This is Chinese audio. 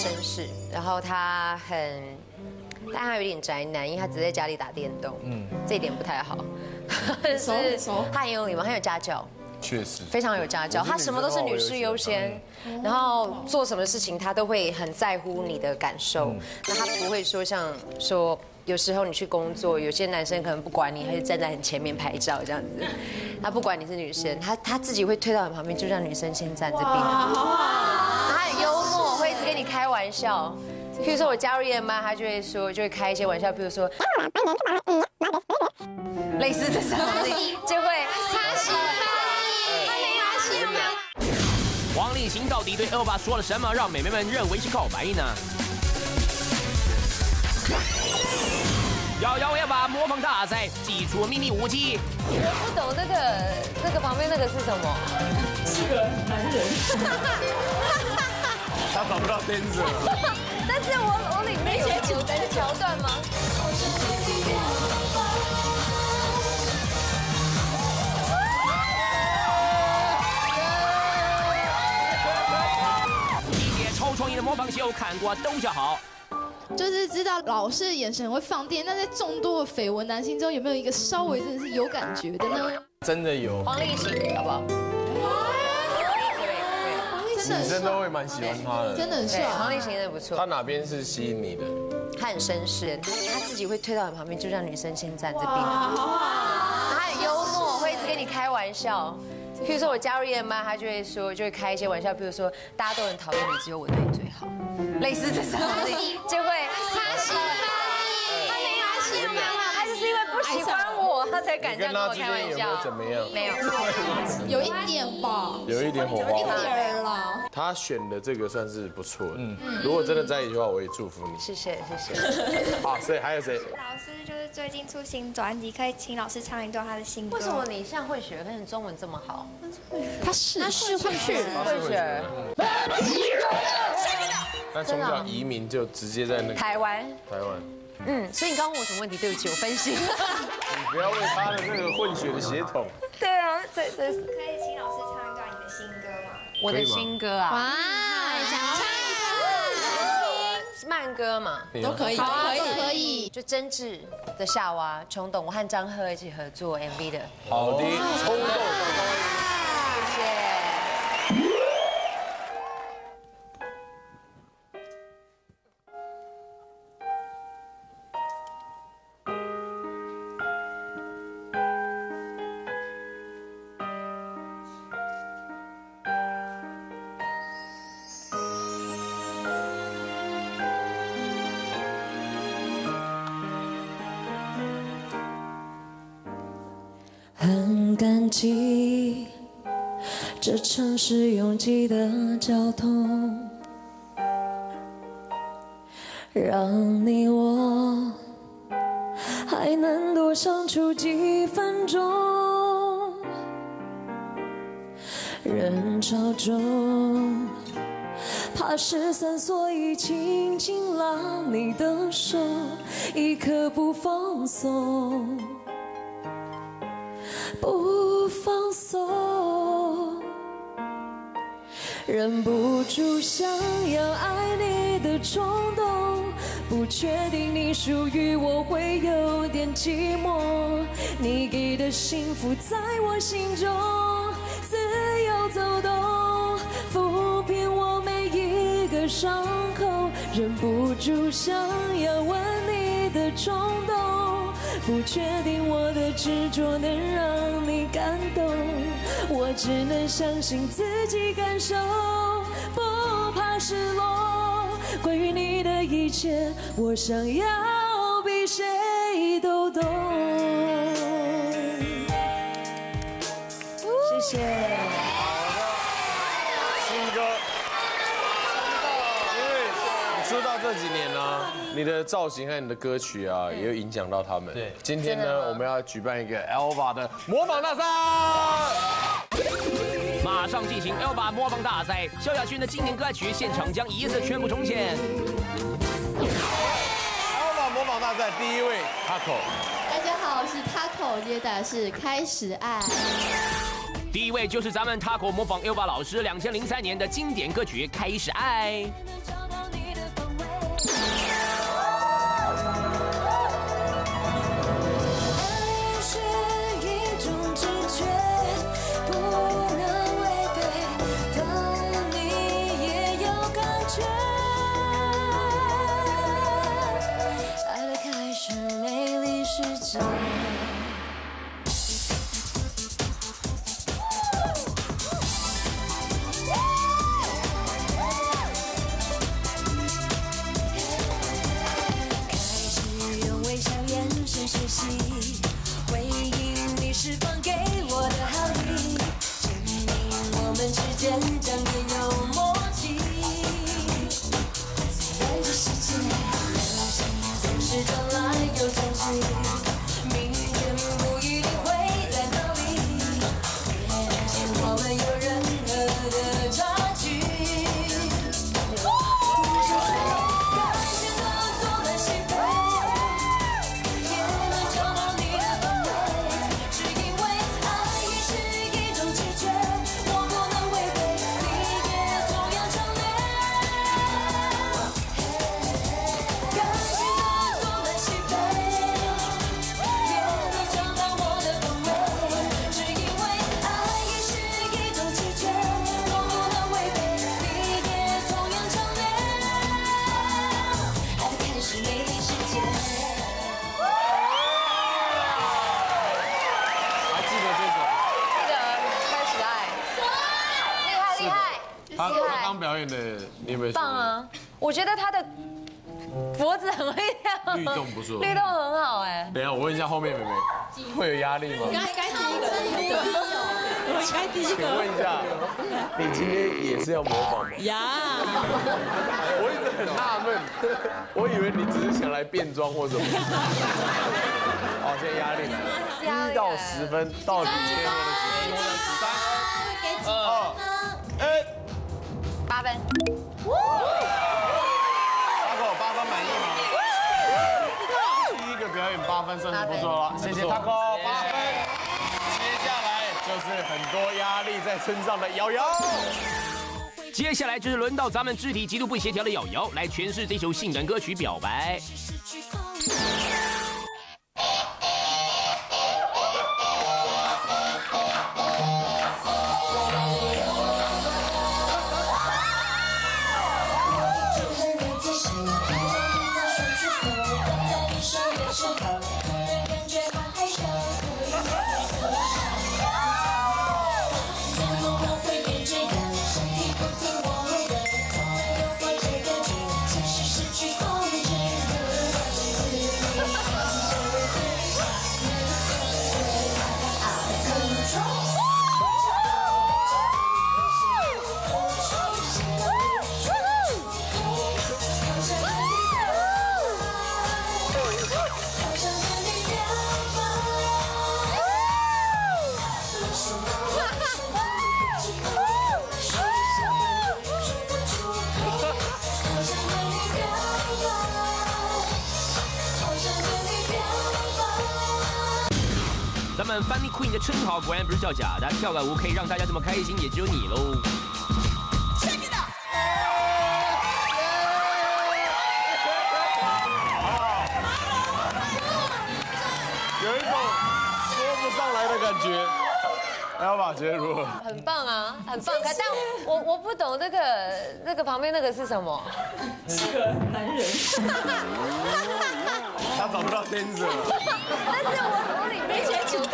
绅士，然后他很，但他有点宅男，因为他只在家里打电动，嗯，这一点不太好。是他很有礼貌，很有家教，确实。非常有家教，他什么都是女士优先，然后做什么事情他都会很在乎你的感受，那他不会说像说有时候你去工作，有些男生可能不管你，他就站在很前面拍照这样子，他不管你是女生，他他自己会推到你旁边，就让女生先站这边，玩笑。譬如说我加入夜班，他就会说，就会开一些玩笑，譬如说，类似这种，就会他喜欢，他喜欢。王力行到底对 Elva 说了什么，让美眉们认为是告白呢？瑶瑶 Elva 模仿大赛，祭出秘密武器。我不懂那个，那个旁边那个是什么？是个男人。他找不到 dancer。但是我我里面有有个桥段吗？一姐超创意的模仿秀，看过都叫好。就是知道老师的眼神会放电，那在众多的绯闻男星中，有没有一个稍微真的是有感觉的呢？真的有。黄立行，好不好？女生都会蛮喜欢他的，真的很帅，黄立行真的不错。他哪边是吸引你的？他很绅士，他自己会推到你旁边，就让女生先站这边。他很幽默，会一直跟你开玩笑。譬如说我加入夜班，他就会说，就会开一些玩笑，比如说大家都很讨厌你，只有我对你最好，类似这种，就会他喜欢，他没喜欢，他就是因为不喜欢我，他才敢这样跟我开玩笑。怎么样？没有，有一点吧，有一点火花，一点啦。他选的这个算是不错的，嗯，如果真的在一起的话，我也祝福你。谢谢谢谢。好，所以还有谁？老师就是最近出新专辑，可以请老师唱一段他的新歌。为什么你像会学，可是中文这么好？他是他是会学会学。那从小移民就直接在那个台湾台湾。嗯，所以你刚刚问我什么问题？对不起，我分析。你不要为他的那个混血的血统。对啊，这这可以请老师？我的新歌啊！哇，想唱一段慢歌嘛，都可以，可以，可以。就真挚的夏娃，冲动，我和张赫一起合作 MV 的。好的，冲动。很感激这城市拥挤的交通，让你我还能多相处几分钟。人潮中怕失散，所以紧紧拉你的手，一刻不放松。忍不住想要爱你的冲动，不确定你属于我会有点寂寞。你给的幸福在我心中自由走动，抚平我每一个伤口，忍不住想要吻你的冲动。不确定我的执着能让你感动，我只能相信自己感受，不怕失落。关于你的一切，我想要比谁都懂。谢谢。新歌，因为你出道这几年呢，你的造型和你的歌曲啊，也有影响到他们。对，今天呢，我们要举办一个 Elva 的模仿大赛，马上进行 Elva 模仿大赛。萧亚轩的经典歌曲现场将一次全部重现。Elva 模仿大赛第一位 Taco，大家好，我是 Taco，接下来是开始爱。第一位就是咱们 Taco 模仿 Elva 老师两千零三年的经典歌曲《开始爱》。害他刚表演的，你有没有？棒！啊！我觉得他的脖子很会跳，律动不错律动很好哎。等一下，我问一下后面妹妹，会有压力吗？该该第一个，我该第一个请问一下，你今天也是要模仿吗？呀，我一直很纳闷，我以为你只是想来变装或什么。好，现在压力来了，一到十分，到底今天的时间？三、二、压力在身上的瑶瑶。接下来就是轮到咱们肢体极度不协调的瑶瑶来诠释这首性感歌曲《表白》。咱们 Funny Queen 的称号果然不是叫假的，跳个舞可以让大家这么开心，也只有你喽。有一种说不上来的感觉。要吧，觉得如何？很棒啊，很棒。可但我我不懂那个那个旁边那个是什么？是个男人。他找不到天子了。但是我没钱请登